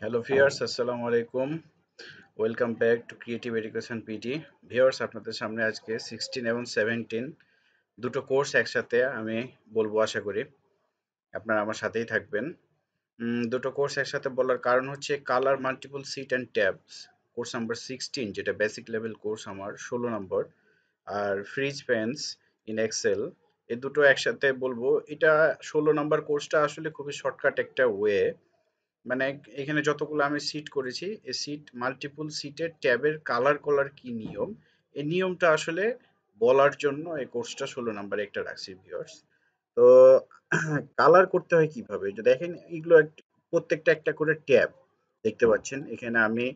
Hello viewers আসসালামু আলাইকুম welcome back to creative education PT viewers আপনাদের সামনে আজকে সিক্সটিন এবং সেভেন্টিন দুটো কোর্স একসাথে আমি বলব আশা করি। আপনারা আমার সাথেই থাকবেন। দুটো কোর্স একসাথে বলার কারণ হচ্ছে colour multiple sheet and tabs course number sixteen যেটা বেসিক লেভেল কোর্স আমার ষোলো নম্বর আর ফ্রিজ পেন্স ইন এক্সেল এই দুটো একসাথে বলব। এটা ষোলো নম্বর কোর্সটা আসলে খুবই শর্টকাট একটা ওয়ে মানে এখানে যতগুলো আমি সিট করেছি, এই সিট মাল্টিপল সিটের ট্যাবের কালার কলার কি নিয়ম? এই নিয়মটা আসলে বলার জন্য এই কোর্সটা ষোলো নাম্বারে একটা রাখছি ভিউয়ার্স তো কালার করতে হয় কীভাবে? দেখেন, এগুলো প্রত্যেকটা একটা করে ট্যাব দেখতে পাচ্ছেন। এখানে আমি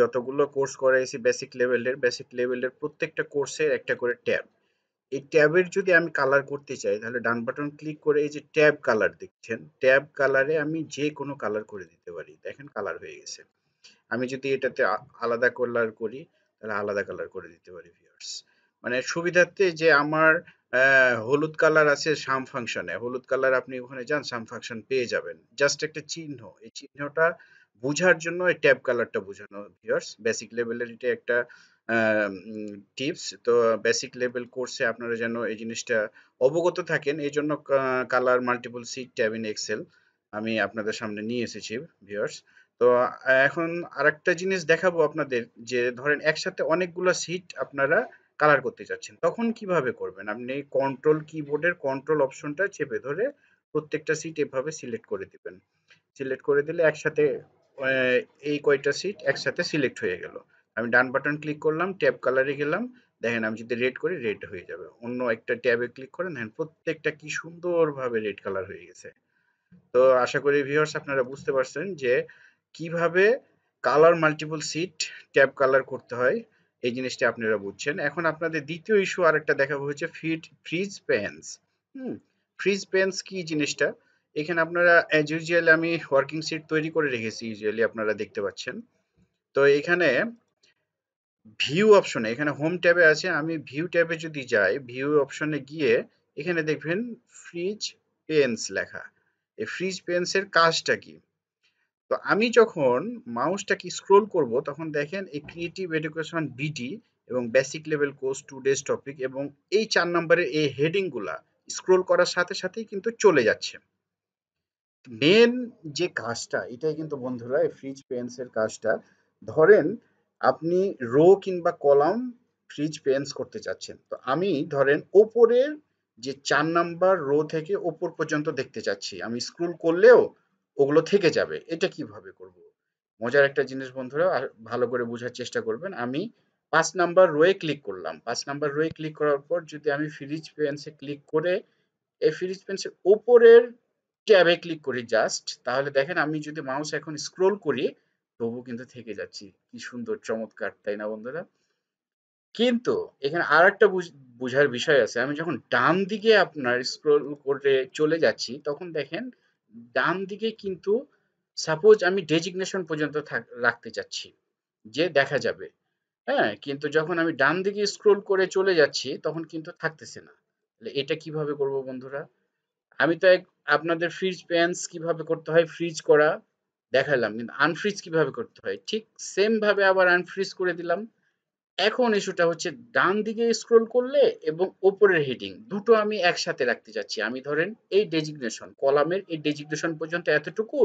যতগুলো কোর্স করাইছি বেসিক লেভেলের বেসিক লেভেলের প্রত্যেকটা কোর্সের একটা করে ট্যাব এই ট্যাবের যদি আমি কালার করতে চাই, তাহলে ডান বাটন ক্লিক করে এই যে ট্যাব কালার দেখছেন, ট্যাব কালারে আমি যে কোনো কালার করে দিতে পারি। দেখেন কালার হয়ে গেছে। আমি যদি এটাতে আলাদা কালার করি, তাহলে আলাদা কালার করে দিতে পারি ভিউয়ার্স মানে সুবিধার্থে যে আমার হলুদ কালার আছে সাম ফাংশনে হলুদ কালার আপনি ওখানে যান সাম ফাংশন পেয়ে যাবেন। জাস্ট একটা চিহ্ন। এই চিহ্নটা বোঝার জন্য এই ট্যাব কালারটা বোঝানো ভিউয়ার্স বেসিক লেভেলের এটা একটা টিপস তো বেসিক লেভেল কোর্সে আপনারা যেন এই জিনিসটা অবগত থাকেন, এই জন্য colour multiple sheet tab in Excel আমি আপনাদের সামনে নিয়ে এসেছি ভিউয়ার্স তো, এখন আরেকটা জিনিস দেখাবো আপনাদের, যে ধরেন একসাথে অনেকগুলো সিট আপনারা কালার করতে চাচ্ছেন, তখন কীভাবে করবেন? আপনি কন্ট্রোল কিবোর্ডের কন্ট্রোল অপশনটা চেপে ধরে প্রত্যেকটা সিট এভাবে সিলেক্ট করে দিবেন। সিলেক্ট করে দিলে একসাথে এই কয়টা সিট একসাথে সিলেক্ট হয়ে গেল। আমি ডান বাটন ক্লিক করলাম ট্যাব কালারে গেলাম, দেখেন আমি যদি রেড করি রেড হয়ে যাবে। অন্য একটা ট্যাবে ক্লিক করেন, দেখেন প্রত্যেকটা কি সুন্দরভাবে রেড কালার হয়ে গেছে। তো আশা করি ভিউয়ার্স আপনারা বুঝতে পারছেন যে কীভাবে colour multiple sheet tab colour করতে হয়, এই জিনিসটা আপনারা বুঝছেন। এখন আপনাদের দ্বিতীয় ইস্যু আরেকটা দেখাবো, হচ্ছে fit freeze panes hmm freeze panes কি জিনিসটা? এখানে আপনারা অ্যাজ ইউজুয়ালি আমি ওয়ার্কিং সিট তৈরি করে রেখেছি ইউজুয়ালি আপনারা দেখতে পাচ্ছেন। তো এখানে ভিউ অপশনে এখানে হোম ট্যাবে আছে, আমি ভিউ ট্যাবে যদি যাই ভিউ অপশনে গিয়ে এখানে দেখবেন ফ্রিজ পেন্স লেখা। এই ফ্রিজ পেন্সের কাজটা কি? তো আমি যখন মাউসটাকে স্ক্রোল করব, তখন দেখেন এই ক্রিয়েটিভ এডুকেশন বিডি এবং basic level course two days topic এবং এই চার নম্বরের এই হেডিংগুলা স্ক্রোল করার সাথে সাথেই কিন্তু চলে যাচ্ছে। মেন যে কাজটা, এটাই কিন্তু বন্ধুরা, এই ফ্রিজ পেন্সের কাজটা। ধরেন আপনি রো কিংবা কলাম ফ্রিজ পেন্স করতে চাচ্ছেন। তো আমি ধরেন ওপরের যে চার নাম্বার রো থেকে ওপর পর্যন্ত দেখতে চাচ্ছি, আমি স্ক্রুল করলেও ওগুলো থেকে যাবে। এটা কীভাবে করব? মজার একটা জিনিস বন্ধুরা ভালো করে বোঝার চেষ্টা করবেন। আমি পাঁচ নাম্বার রোয়ে ক্লিক করলাম। পাঁচ নাম্বার রোয়ে ক্লিক করার পর যদি আমি ফ্রিজ পেন্সে ক্লিক করে এই ফ্রিজ পেন্সের ওপরের ট্যাবে ক্লিক করি জাস্ট তাহলে দেখেন আমি যদি মাউস এখন স্ক্রোল করি তবু কিন্তু থেকে যাচ্ছি। কি সুন্দর, চমৎকার, তাই না বন্ধুরা? কিন্তু এখানে আর একটা বোঝার বিষয় আছে। আমি যখন ডান দিকে আপনার স্ক্রল করে চলে যাচ্ছি, তখন দেখেন ডান দিকে কিন্তু সাপোজ আমি ডেজিগনেশন পর্যন্ত রাখতে চাচ্ছি, যে দেখা যাবে। হ্যাঁ কিন্তু যখন আমি ডান দিকে স্ক্রোল করে চলে যাচ্ছি, তখন কিন্তু থাকতেছে না। এটা কীভাবে করব বন্ধুরা? আমি তো আপনাদের ফ্রিজ প্যান্স কীভাবে করতে হয়? ফ্রিজ করা দেখালাম, কিন্তু আনফ্রিজ কীভাবে করতে হয়? ঠিক সেম ভাবে আবার আনফ্রিজ করে দিলাম। এখন ইস্যুটা হচ্ছে ডান দিকে স্ক্রোল করলে এবং ওপরের হেডিং দুটো আমি একসাথে রাখতে চাচ্ছি। আমি ধরেন এই ডেজিগনেশন কলামের এই ডেজিগনেশন পর্যন্ত এতটুকু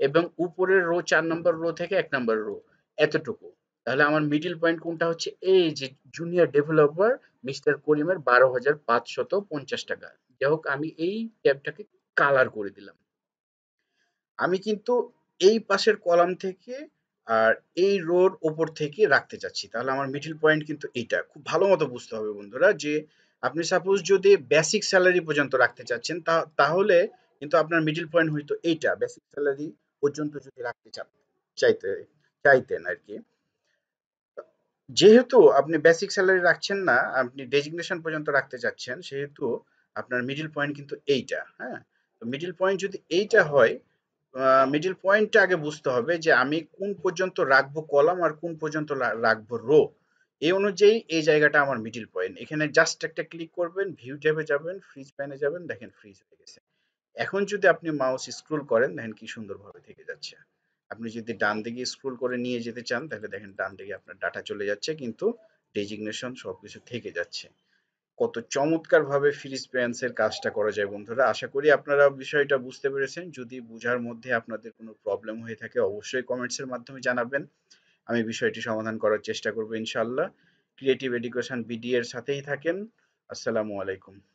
এবং উপরের রো চার নম্বর রো থেকে এক নম্বর রো এতটুকু। তাহলে আমার মিডিল পয়েন্ট কোনটা হচ্ছে? এই যে জুনিয়র ডেভেলপার মিস্টার করিমের বারো হাজার পাঁচশত পঞ্চাশ টাকা। যাই হোক, আমি এই ট্যাবটাকে কালার করে দিলাম। আমি কিন্তু এই পাশের কলাম থেকে আর এই রোর ওপর থেকে রাখতে চাচ্ছি। তাহলে আমার মিডিল পয়েন্ট কিন্তু এইটা। খুব ভালো মতো বুঝতে হবে বন্ধুরা যে, আপনি সাপোজ যদি বেসিক স্যালারি পর্যন্ত রাখতে চাচ্ছেন তাহলে কিন্তু আপনার মিডিল পয়েন্ট হইতো এইটা। বেসিক স্যালারি পর্যন্ত যদি রাখতে চান চাইতে, চাইতেন আর কি যেহেতু আপনি বেসিক স্যালারি রাখছেন না, আপনি ডেজিগনেশন পর্যন্ত রাখতে চাচ্ছেন, সেহেতু আপনার মিডিল পয়েন্ট কিন্তু এইটা হ্যাঁ? মিডিল পয়েন্ট যদি এইটা হয় মিডিল পয়েন্টটা আগে বুঝতে হবে যে আমি কোন পর্যন্ত রাখব কলাম আর কোন পর্যন্ত রাখব রো এই অনুযায়ী এই জায়গাটা আমার মিডিল পয়েন্ট এখানে জাস্ট একটা ক্লিক করবেন ভিউ ট্যাবে যাবেন ফ্রিজ প্যানে যাবেন, দেখেন ফ্রিজ হয়ে গেছে। এখন যদি আপনি মাউস স্ক্রোল করেন, দেখেন কি সুন্দরভাবে থেকে যাচ্ছে। আপনি যদি ডান দিকে স্ক্রল করে নিয়ে যেতে চান, তাহলে দেখেন ডান দিকে আপনার ডাটা চলে যাচ্ছে, কিন্তু ডেজিগনেশন সবকিছু থেকে যাচ্ছে। কত চমৎকারভাবে ফ্রি স্প্যান্সের কাজটা করা যায় বন্ধুরা। আশা করি আপনারা বিষয়টা বুঝতে পেরেছেন। যদি বুঝার মধ্যে আপনাদের কোনো প্রবলেম হয়ে থাকে, অবশ্যই কমেন্টসের মাধ্যমে জানাবেন। আমি বিষয়টি সমাধান করার চেষ্টা করব ইনশাল্লাহ ক্রিয়েটিভ এডুকেশন বিডি এর সাথেই থাকেন। আসসালামু আলাইকুম।